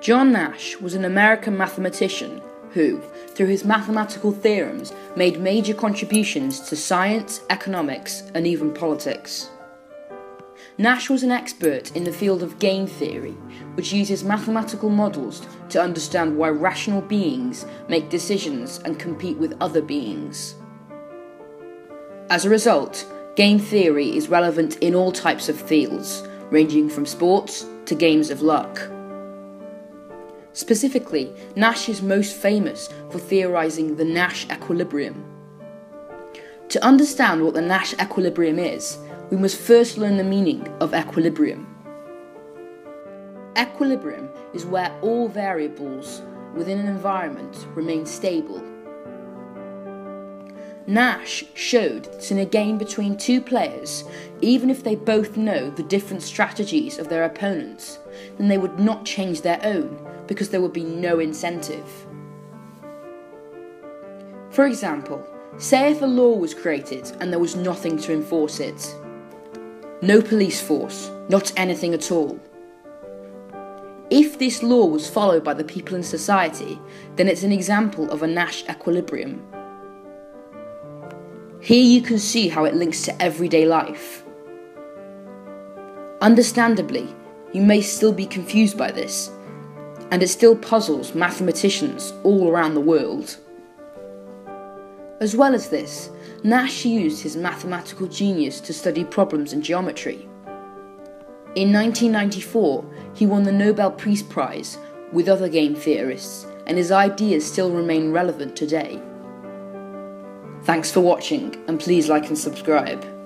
John Nash was an American mathematician who, through his mathematical theorems, made major contributions to science, economics, and even politics. Nash was an expert in the field of game theory, which uses mathematical models to understand why rational beings make decisions and compete with other beings. As a result, game theory is relevant in all types of fields, ranging from sports to games of luck. Specifically, Nash is most famous for theorizing the Nash equilibrium. To understand what the Nash equilibrium is, we must first learn the meaning of equilibrium. Equilibrium is where all variables within an environment remain stable. Nash showed that in a game between two players, even if they both know the different strategies of their opponents, then they would not change their own because there would be no incentive. For example, say if a law was created and there was nothing to enforce it. No police force, not anything at all. If this law was followed by the people in society, then it's an example of a Nash equilibrium. Here you can see how it links to everyday life. Understandably, you may still be confused by this, and it still puzzles mathematicians all around the world. As well as this, Nash used his mathematical genius to study problems in geometry. In 1994, he won the Nobel Peace Prize with other game theorists, and his ideas still remain relevant today. Thanks for watching, and please like and subscribe.